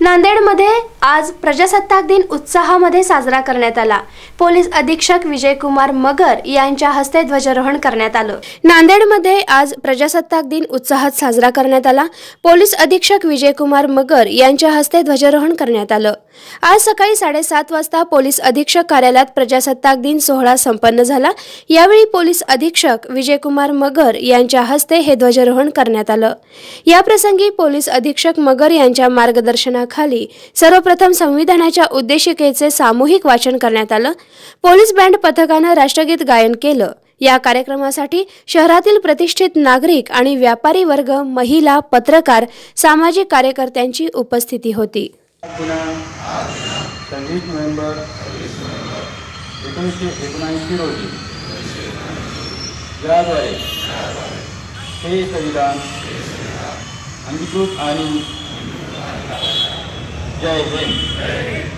नांदेडमध्ये आज प्रजासत्ताक दिन उत्साहामध्ये साजरा करण्यात आला. पोलीस अधीक्षक विजयकुमार मगर यांच्या हस्ते ध्वजारोहण करण्यात आलं. नांदेडमध्ये आज प्रजासत्ताक दिन उत्साहात साजरा करण्यात आला. पोलीस अधीक्षक विजयकुमार मगर यांच्या हस्ते ध्वजारोहण करण्यात आलं. आज सकाळी साडेसात वाजता पोलीस अधीक्षक कार्यालयात प्रजासत्ताक दिन सोहळा संपन्न झाला. यावेळी पोलीस अधीक्षक विजयकुमार मगर यांच्या हस्ते हे ध्वजारोहण करण्यात आलं. याप्रसंगी पोलीस अधीक्षक मगर यांच्या मार्गदर्शनाखाली सर्व सर्वप्रथम संविधानाच्या उद्देशिकेचे सामूहिक वाचन करण्यात आलं. पोलीस बँड पथकानं राष्ट्रगीत गायन केलं. या कार्यक्रमासाठी शहरातील प्रतिष्ठित नागरिक आणि व्यापारी वर्ग महिला पत्रकार सामाजिक कार्यकर्त्यांची उपस्थिती होती. नोव्हेंबर एकोणीसशे एकोणऐंशी रोजी ज्याद्वारे हे संविधान अंगीकृत आणि जय हिंद